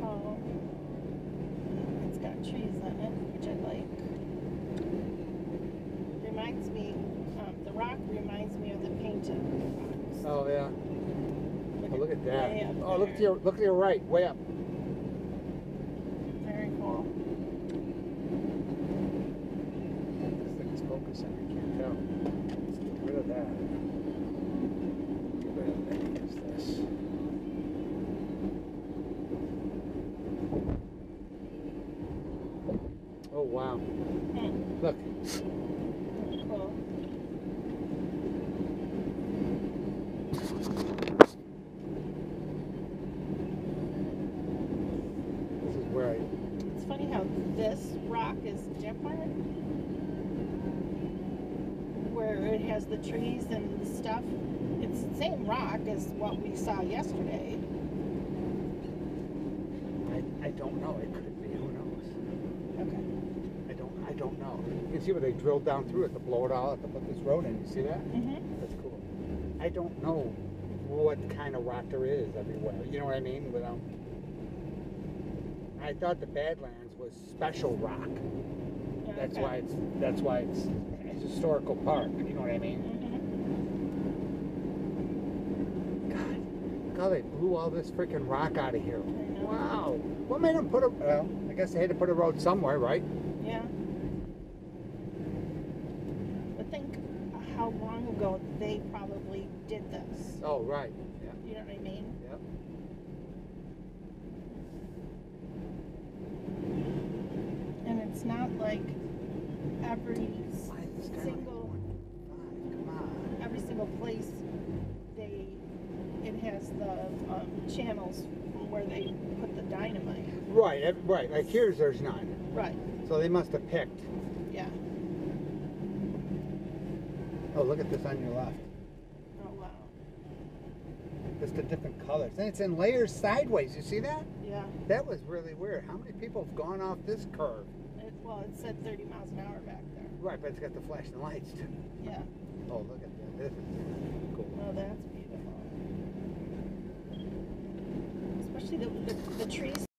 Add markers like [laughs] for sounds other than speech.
tall. It's got trees on it, which I like. Reminds me, um, the rock reminds me of the painted rocks. Oh yeah. Oh, look at that. Oh, look to your look to your right, way up. Very cool. This thing is focusing. I can't tell. Let's get rid of that. Get rid of that. Use this. Oh wow! Look, cool. this is where I. It's funny how this rock is different. Where it has the trees and the stuff. It's the same rock as what we saw yesterday. I, I don't know. It could be. Who knows? Okay. I don't. I don't know. You can see where they drilled down through it to blow it all out to put this road in. You see that? Mm-hmm. That's cool. I don't know what kind of rock there is everywhere. You know what I mean? Without. I thought the Badlands was special rock. Yeah, That's why it's. That's why it's a historical park. You know what I mean? hmm God, how they blew all this freaking rock out of here. Wow. What made them put a? Well, I guess they had to put a road somewhere, right? Yeah. Think how long ago they probably did this. Oh, right. Yeah. You know what I mean? Yep. And it's not like every Why is this guy single only? Come on. every single place they it has the um, channels from where they put the dynamite. Right. Right. Like here's there's none. Right. So they must have picked. Yeah. Oh, look at this on your left. Oh wow. Just the different colors. And it's in layers sideways. You see that? Yeah. That was really weird. How many people have gone off this curve? It, well, it said 30 miles an hour back there. Right, but it's got the flashing lights too. [laughs] Yeah. Oh, look at that. This is cool. Oh, that's beautiful. Especially the, the, the trees